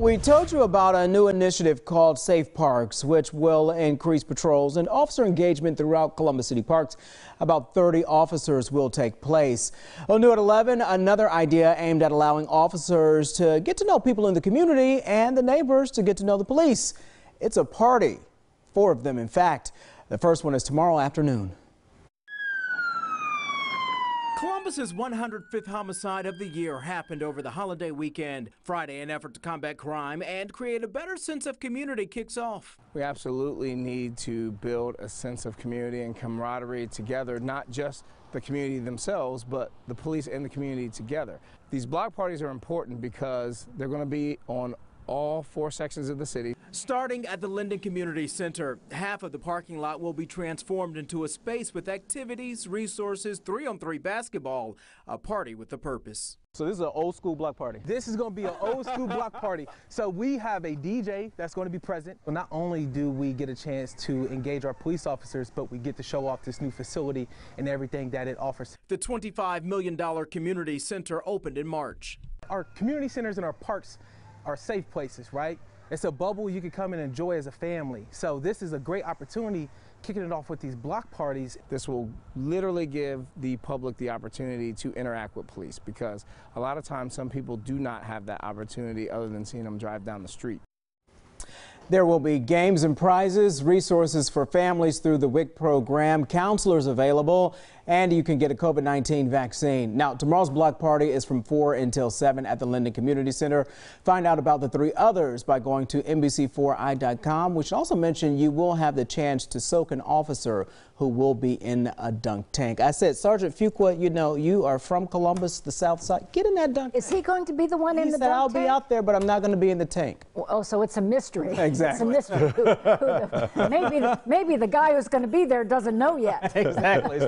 We told you about a new initiative called Safe Parks, which will increase patrols and officer engagement throughout Columbus City Parks. About 30 officers will take place. Well, new at 11, another idea aimed at allowing officers to get to know people in the community and the neighbors to get to know the police. It's a party, four of them in fact. The first one is tomorrow afternoon. Columbus's 105th homicide of the year happened over the holiday weekend. Friday, an effort to combat crime and create a better sense of community kicks off. We absolutely need to build a sense of community and camaraderie together, not just the community themselves, but the police and the community together. These block parties are important because they're going to be on all four sections of the city. Starting at the Linden Community Center, half of the parking lot will be transformed into a space with activities, resources, three-on-three basketball, a party with a purpose. So this is an old school block party. This is going to be an old school block party. So we have a DJ that's going to be present. Well, not only do we get a chance to engage our police officers, but we get to show off this new facility and everything that it offers. The $25 million community center opened in March. Our community centers and our parks are safe places, right? It's a bubble you can come and enjoy as a family. So this is a great opportunity kicking it off with these block parties. This will literally give the public the opportunity to interact with police because a lot of times some people do not have that opportunity other than seeing them drive down the street. There will be games and prizes, resources for families through the WIC program, counselors available, and you can get a COVID-19 vaccine. Now, tomorrow's block party is from 4 until 7 at the Linden Community Center. Find out about the three others by going to NBC4i.com. We should also mention you will have the chance to soak an officer who will be in a dunk tank. I said, Sergeant Fuqua, you know, you are from Columbus, the south side. Get in that dunk Is he going to be the one he in the said, dunk I'll tank? be out there, but I'm not going to be in the tank. Oh, so it's a mystery. Exactly. It's a mystery. Who- who the- maybe, the, maybe the guy who's going to be there doesn't know yet. Exactly.